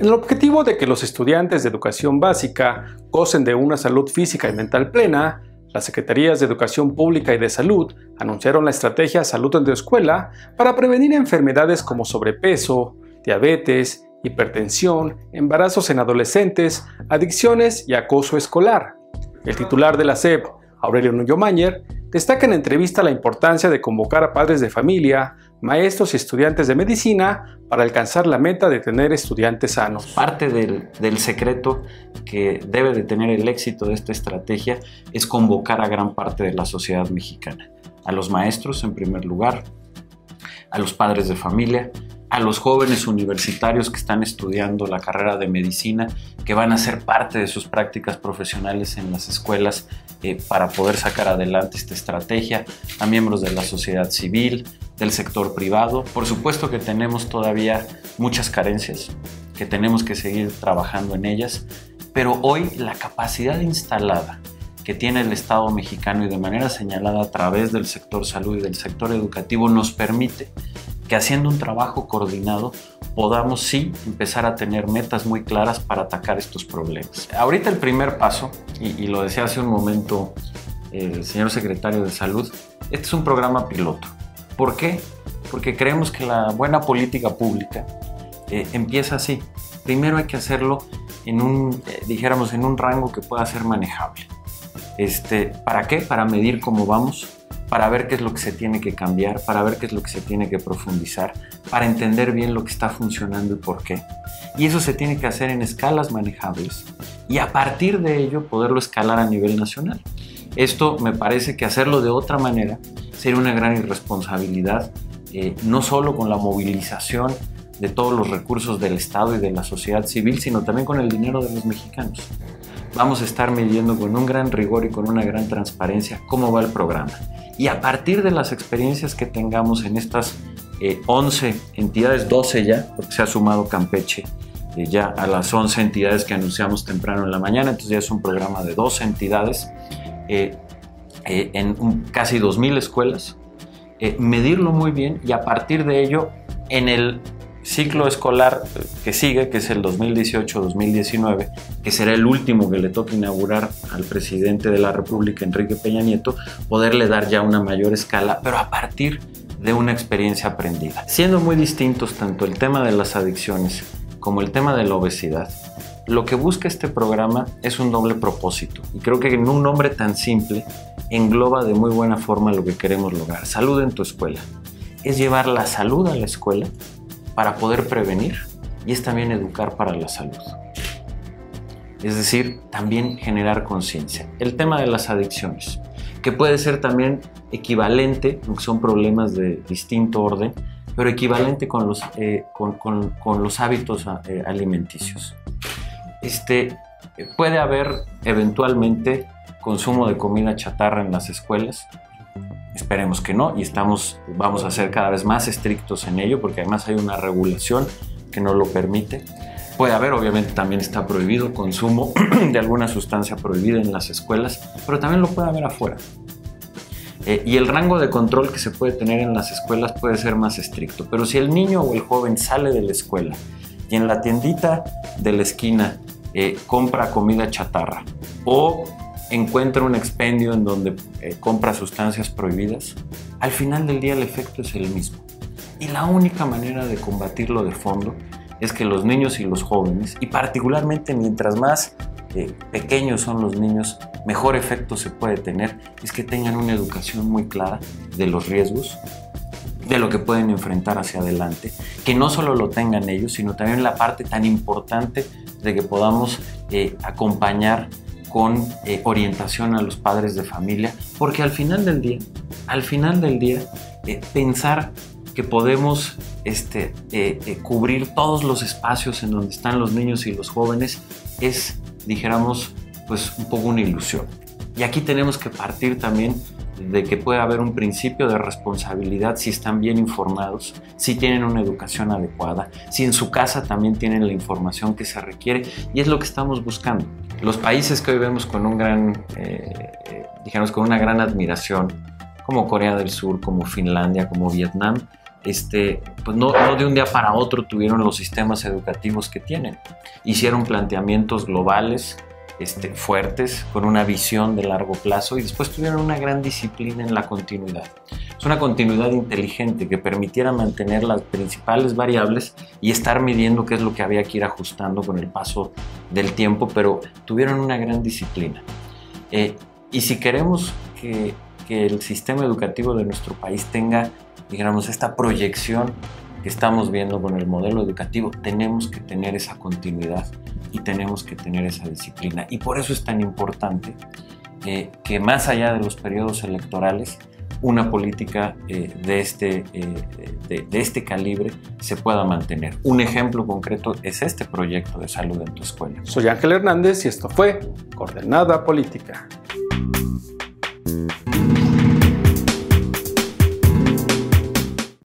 En el objetivo de que los estudiantes de educación básica gocen de una salud física y mental plena, las Secretarías de Educación Pública y de Salud anunciaron la estrategia Salud en tu escuela para prevenir enfermedades como sobrepeso, diabetes, hipertensión, embarazos en adolescentes, adicciones y acoso escolar. El titular de la SEP, Aurelio Nuño Mañer, destaca en entrevista la importancia de convocar a padres de familia, maestros y estudiantes de medicina para alcanzar la meta de tener estudiantes sanos. Parte del, del, secreto que debe de tener el éxito de esta estrategia es convocar a gran parte de la sociedad mexicana, a los maestros en primer lugar, a los padres de familia, a los jóvenes universitarios que están estudiando la carrera de medicina, que van a ser parte de sus prácticas profesionales en las escuelas eh, para poder sacar adelante esta estrategia, a miembros de la sociedad civil, del sector privado. Por supuesto que tenemos todavía muchas carencias, que tenemos que seguir trabajando en ellas, pero hoy la capacidad instalada que tiene el Estado mexicano y de manera señalada a través del sector salud y del sector educativo nos permite que haciendo un trabajo coordinado podamos sí empezar a tener metas muy claras para atacar estos problemas. Ahorita el primer paso, y, lo decía hace un momento el señor secretario de Salud, este es un programa piloto. ¿Por qué? Porque creemos que la buena política pública eh, empieza así. Primero hay que hacerlo en un, eh, dijéramos, en un rango que pueda ser manejable. Este, ¿Para qué? Para medir cómo vamos, para ver qué es lo que se tiene que cambiar, para ver qué es lo que se tiene que profundizar, para entender bien lo que está funcionando y por qué. Y eso se tiene que hacer en escalas manejables y a partir de ello poderlo escalar a nivel nacional. Esto me parece que hacerlo de otra manera sería una gran irresponsabilidad, eh, no solo con la movilización de todos los recursos del Estado y de la sociedad civil, sino también con el dinero de los mexicanos. Vamos a estar midiendo con un gran rigor y con una gran transparencia cómo va el programa. Y a partir de las experiencias que tengamos en estas 11 eh, entidades, 12 ya, porque se ha sumado Campeche eh, ya a las 11 entidades que anunciamos temprano en la mañana, entonces ya es un programa de 12 entidades eh, en casi 2.000 escuelas, medirlo muy bien y a partir de ello en el ciclo escolar que sigue, que es el 2018-2019, que será el último que le toque inaugurar al presidente de la República, Enrique Peña Nieto, poderle dar ya una mayor escala, pero a partir de una experiencia aprendida. Siendo muy distintos tanto el tema de las adicciones como el tema de la obesidad, lo que busca este programa es un doble propósito y creo que en un nombre tan simple engloba de muy buena forma lo que queremos lograr. Salud en tu escuela. Es llevar la salud a la escuela para poder prevenir y es también educar para la salud. Es decir, también generar conciencia. El tema de las adicciones, que puede ser también equivalente, aunque son problemas de distinto orden, pero equivalente con los, eh, con, los hábitos eh, alimenticios. Este, puede haber eventualmente consumo de comida chatarra en las escuelas, Esperemos que no y estamos, vamos a ser cada vez más estrictos en ello porque además hay una regulación que no lo permite. Puede haber, obviamente también está prohibido el consumo de alguna sustancia prohibida en las escuelas, pero también lo puede haber afuera. Eh, y el rango de control que se puede tener en las escuelas puede ser más estricto. Pero si el niño o el joven sale de la escuela y en la tiendita de la esquina eh, compra comida chatarra o encuentra un expendio en donde eh, compra sustancias prohibidas, al final del día el efecto es el mismo. Y la única manera de combatirlo de fondo es que los niños y los jóvenes, y particularmente mientras más eh, pequeños son los niños, mejor efecto se puede tener, es que tengan una educación muy clara de los riesgos, de lo que pueden enfrentar hacia adelante, que no solo lo tengan ellos, sino también la parte tan importante de que podamos eh, acompañar con eh, orientación a los padres de familia, porque al final del día, al final del día, eh, pensar que podemos este, eh, cubrir todos los espacios en donde están los niños y los jóvenes es, dijéramos, pues un poco una ilusión. Y aquí tenemos que partir también de que puede haber un principio de responsabilidad si están bien informados, si tienen una educación adecuada, si en su casa también tienen la información que se requiere y es lo que estamos buscando. Los países que hoy vemos con un gran, eh, digamos, con una gran admiración, como Corea del Sur, como Finlandia, como Vietnam, este, pues no, de un día para otro tuvieron los sistemas educativos que tienen. Hicieron planteamientos globales este, fuertes, con una visión de largo plazo y después tuvieron una gran disciplina en la continuidad. Es una continuidad inteligente que permitiera mantener las principales variables y estar midiendo qué es lo que había que ir ajustando con el paso del tiempo, pero tuvieron una gran disciplina. Eh, y si queremos que, que el sistema educativo de nuestro país tenga, digamos, esta proyección que estamos viendo con el modelo educativo, tenemos que tener esa continuidad y tenemos que tener esa disciplina. Y por eso es tan importante eh, que más allá de los periodos electorales, una política eh, de, este, eh, de, de, este calibre se pueda mantener. Un ejemplo concreto es este proyecto de salud en tu escuela. Soy Ángel Hernández y esto fue Coordenada Política.